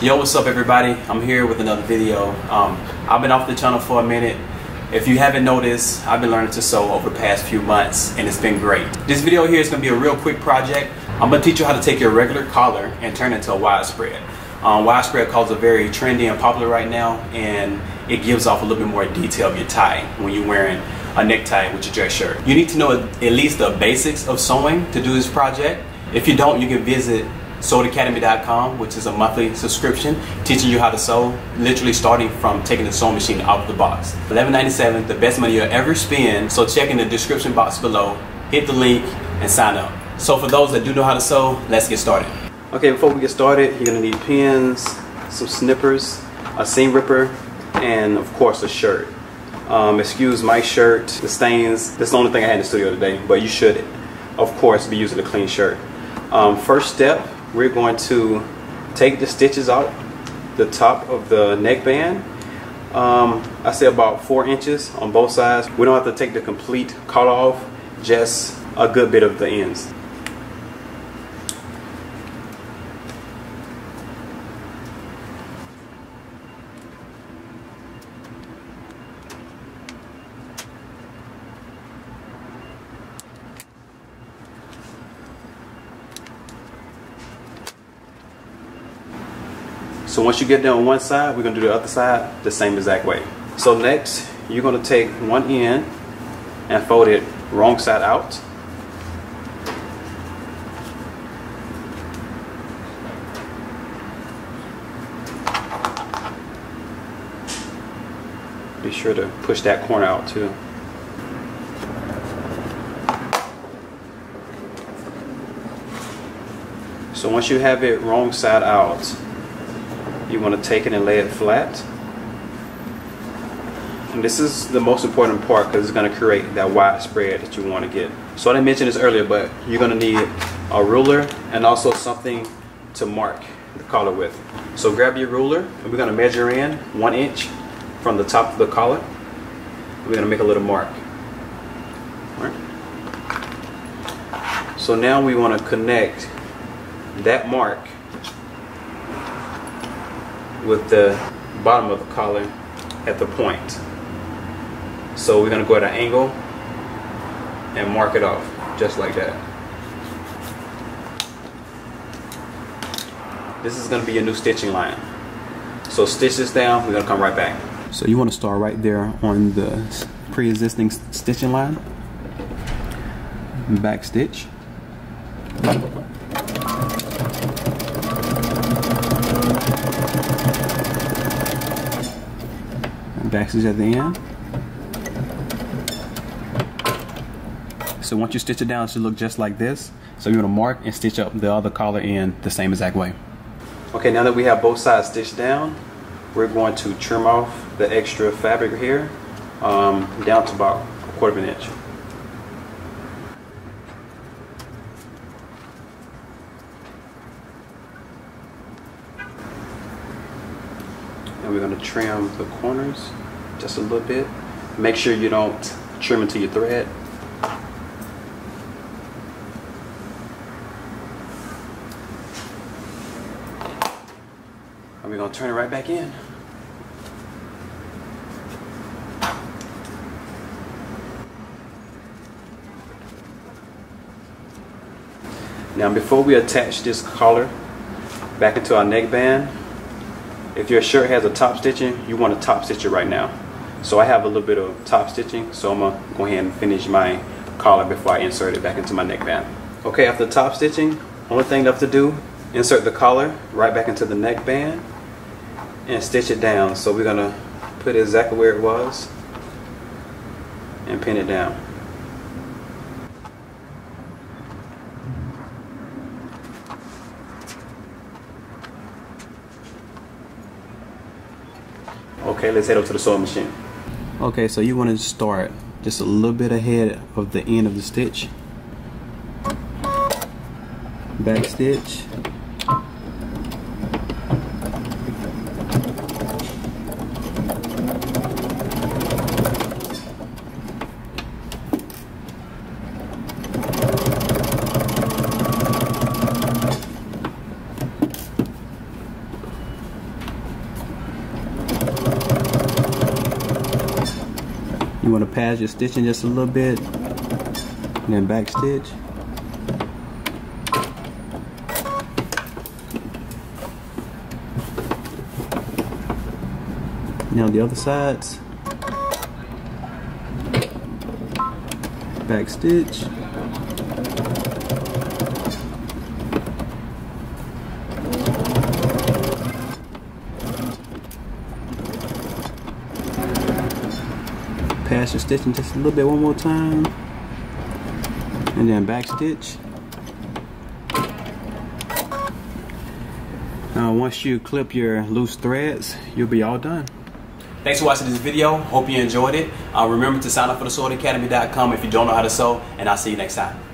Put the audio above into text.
Yo, what's up everybody? I'm here with another video. Um, I've been off the channel for a minute. If you haven't noticed, I've been learning to sew over the past few months and it's been great. This video here is going to be a real quick project. I'm going to teach you how to take your regular collar and turn it into a widespread. Um, widespread collars are very trendy and popular right now and it gives off a little bit more detail of your tie when you're wearing a necktie with your dress shirt. You need to know at least the basics of sewing to do this project. If you don't, you can visit sewitacademy.com, which is a monthly subscription teaching you how to sew, literally starting from taking the sewing machine out of the box. $11.97, the best money you'll ever spend. So check in the description box below, hit the link, and sign up. So for those that do know how to sew, let's get started. Okay, before we get started, you're gonna need pins, some snippers, a seam ripper, and of course a shirt. Um, excuse my shirt, the stains. That's the only thing I had in the studio today, but you should, of course, be using a clean shirt. Um, first step, we're going to take the stitches out the top of the neckband um, I say about four inches on both sides. We don't have to take the complete cut off just a good bit of the ends So once you get done on one side, we're gonna do the other side the same exact way. So next, you're gonna take one end and fold it wrong side out. Be sure to push that corner out too. So once you have it wrong side out, you want to take it and lay it flat. And this is the most important part because it's going to create that wide spread that you want to get. So I didn't mention this earlier, but you're going to need a ruler and also something to mark the collar with. So grab your ruler and we're going to measure in one inch from the top of the collar. We're going to make a little mark. So now we want to connect that mark with the bottom of the collar at the point. So we're going to go at an angle and mark it off just like that. This is going to be your new stitching line. So stitch this down, we're going to come right back. So you want to start right there on the pre-existing stitching line. Back stitch. Backstitch at the end. So once you stitch it down, it should look just like this. So you're gonna mark and stitch up the other collar end the same exact way. Okay, now that we have both sides stitched down, we're going to trim off the extra fabric here um, down to about a quarter of an inch. And we're going to trim the corners just a little bit. Make sure you don't trim into your thread. And we're going to turn it right back in. Now before we attach this collar back into our neckband, if your shirt has a top stitching, you want to top stitch it right now. So I have a little bit of top stitching, so I'm gonna go ahead and finish my collar before I insert it back into my neckband. Okay, after top stitching, only thing left to do, insert the collar right back into the neckband and stitch it down. So we're gonna put it exactly where it was and pin it down. Okay, let's head up to the sewing machine. Okay, so you want to start just a little bit ahead of the end of the stitch. Back stitch. You want to pass your stitching just a little bit, and then back stitch. Now the other sides. Back stitch. Your stitching just a little bit one more time. And then back stitch. Now once you clip your loose threads, you'll be all done. Thanks for watching this video. Hope you enjoyed it. Uh, remember to sign up for the sewitacademy.com if you don't know how to sew, and I'll see you next time.